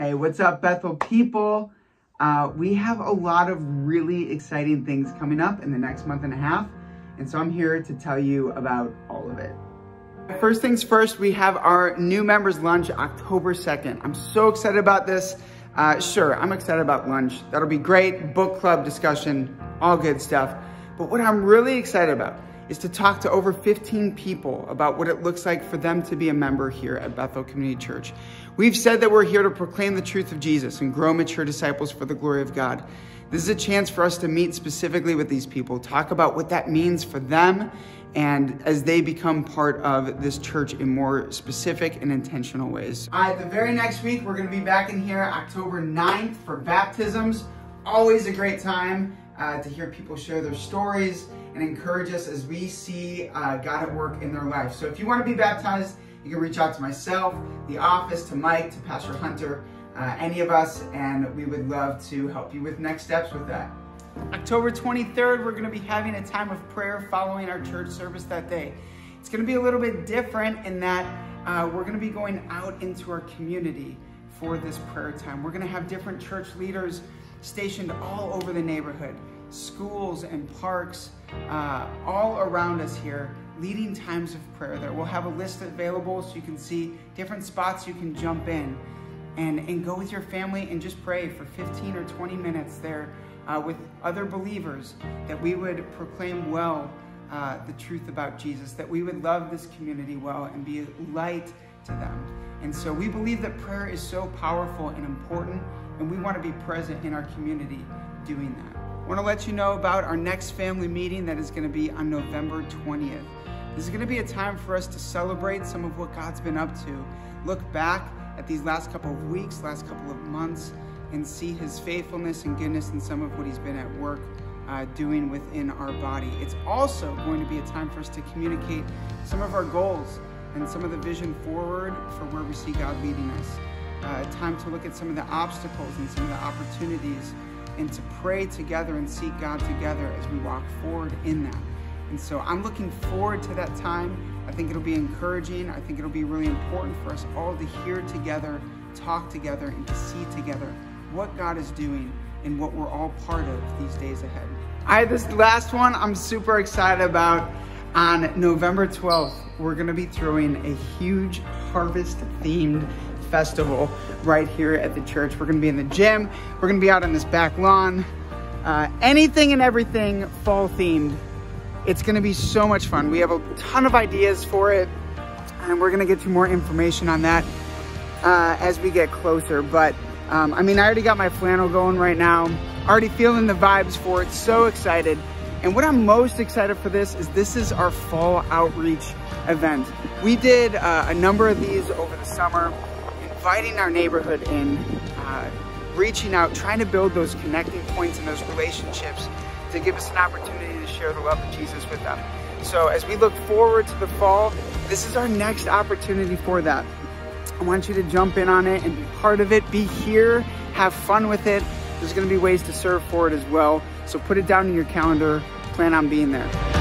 Hey, what's up, Bethel people? Uh, we have a lot of really exciting things coming up in the next month and a half, and so I'm here to tell you about all of it. First things first, we have our new members lunch October 2nd. I'm so excited about this. Uh, sure, I'm excited about lunch. That'll be great. Book club discussion, all good stuff. But what I'm really excited about is to talk to over 15 people about what it looks like for them to be a member here at Bethel Community Church. We've said that we're here to proclaim the truth of Jesus and grow mature disciples for the glory of God. This is a chance for us to meet specifically with these people, talk about what that means for them, and as they become part of this church in more specific and intentional ways. All right, the very next week, we're gonna be back in here October 9th for baptisms. Always a great time uh, to hear people share their stories and encourage us as we see uh, God at work in their life. So if you want to be baptized, you can reach out to myself, the office, to Mike, to Pastor Hunter, uh, any of us, and we would love to help you with next steps with that. October 23rd, we're going to be having a time of prayer following our church service that day. It's going to be a little bit different in that uh, we're going to be going out into our community for this prayer time. We're going to have different church leaders stationed all over the neighborhood, schools and parks, uh, all around us here, leading times of prayer there. We'll have a list available so you can see different spots you can jump in and, and go with your family and just pray for 15 or 20 minutes there uh, with other believers that we would proclaim well uh, the truth about Jesus, that we would love this community well and be light to them. And so we believe that prayer is so powerful and important and we want to be present in our community doing that. I want to let you know about our next family meeting that is going to be on November 20th. This is going to be a time for us to celebrate some of what God's been up to, look back at these last couple of weeks, last couple of months, and see his faithfulness and goodness in some of what he's been at work uh, doing within our body. It's also going to be a time for us to communicate some of our goals and some of the vision forward for where we see God leading us uh, time to look at some of the obstacles and some of the opportunities and to pray together and seek God together as we walk forward in that. And so I'm looking forward to that time. I think it'll be encouraging. I think it'll be really important for us all to hear together, talk together, and to see together what God is doing and what we're all part of these days ahead. I this last one I'm super excited about. On November 12th, we're gonna be throwing a huge harvest themed festival right here at the church. We're gonna be in the gym. We're gonna be out on this back lawn. Uh, anything and everything fall themed. It's gonna be so much fun. We have a ton of ideas for it and we're gonna get you more information on that uh, as we get closer. But um, I mean, I already got my flannel going right now. Already feeling the vibes for it, so excited. And what I'm most excited for this is this is our fall outreach event. We did uh, a number of these over the summer inviting our neighborhood in, uh, reaching out, trying to build those connecting points and those relationships to give us an opportunity to share the love of Jesus with them. So as we look forward to the fall, this is our next opportunity for that. I want you to jump in on it and be part of it. Be here, have fun with it. There's gonna be ways to serve for it as well. So put it down in your calendar, plan on being there.